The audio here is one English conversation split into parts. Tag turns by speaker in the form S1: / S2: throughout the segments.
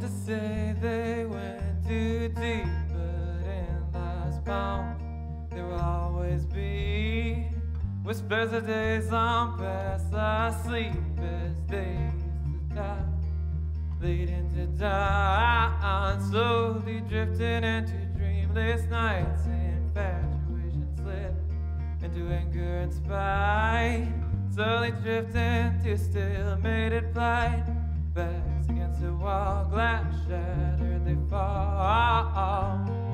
S1: To say they went too deep, but in life's pound there will always be whispers of days on past asleep as days to die, leading to dawn, slowly drifting into dreamless nights. Infatuation slid into anger and spite, slowly drifting to still mated plight. Backs against the wall, glass shattered, they fall.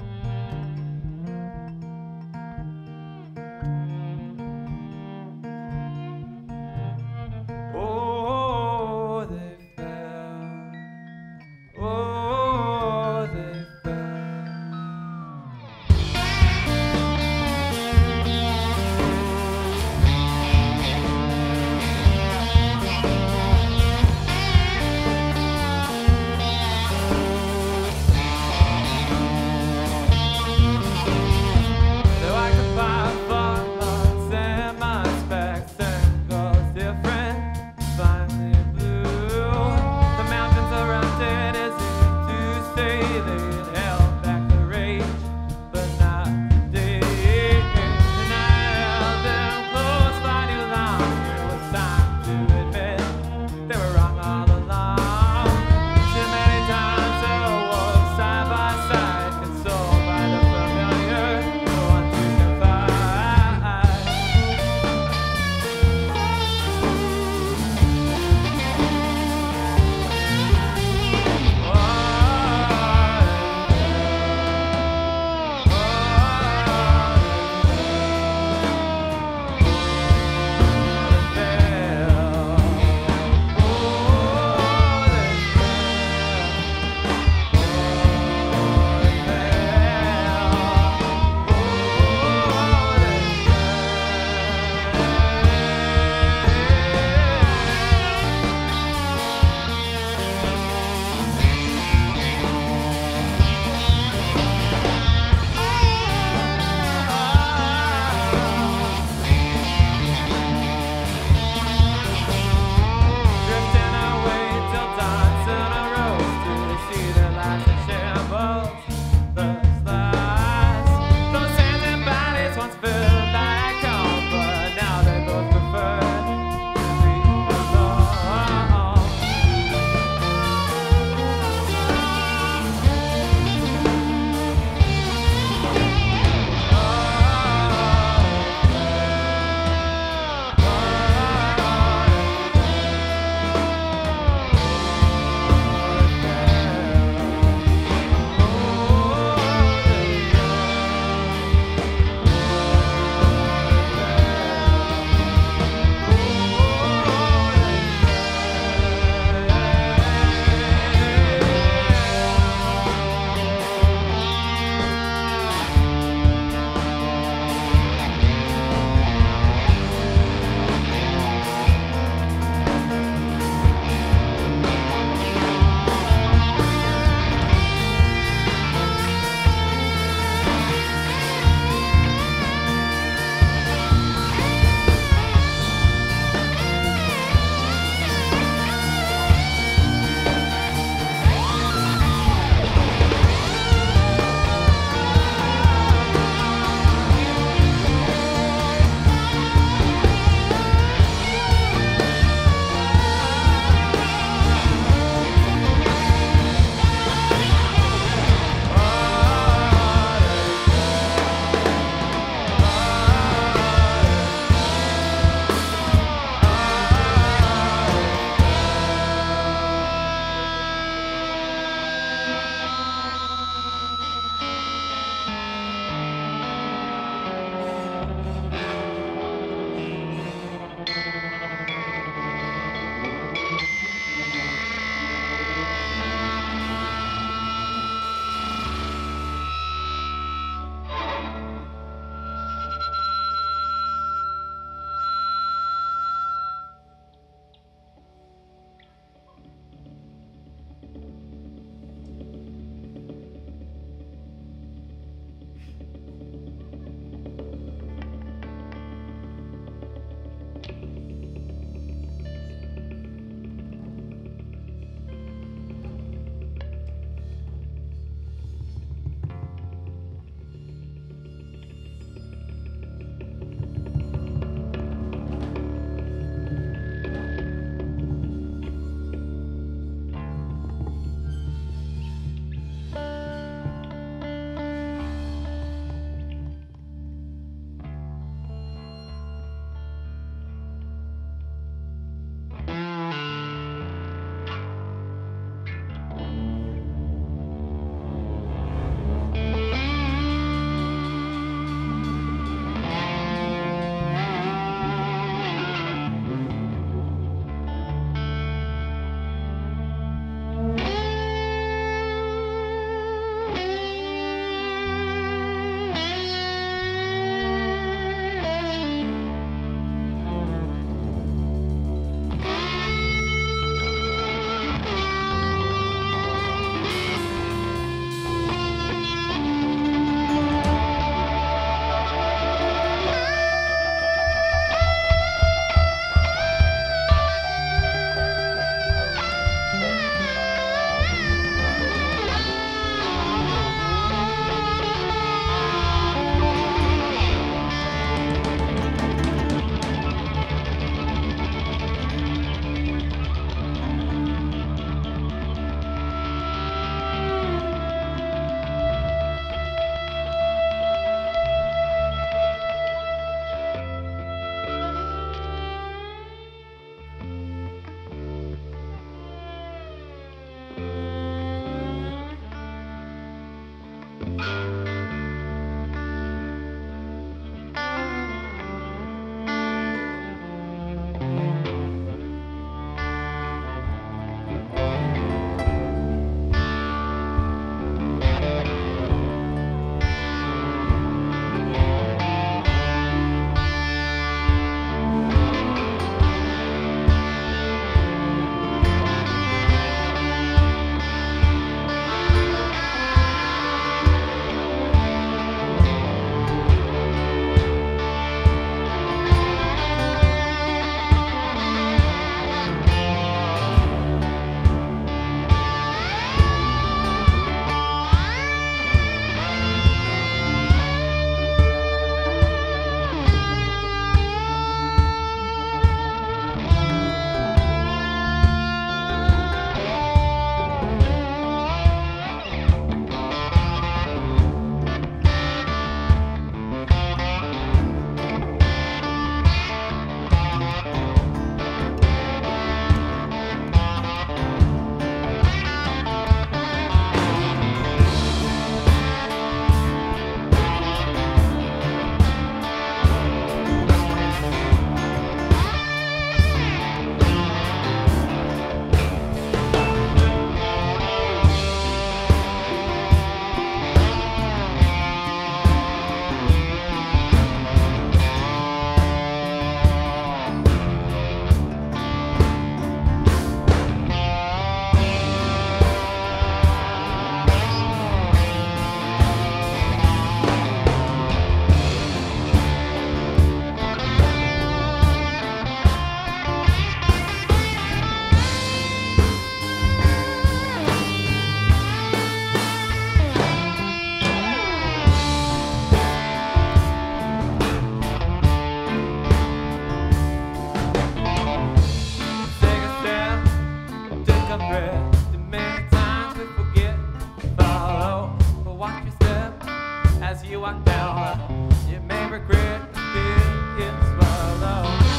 S1: As you walk down. You may regret being swallowed.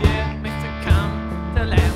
S1: Yet makes it come to laughter.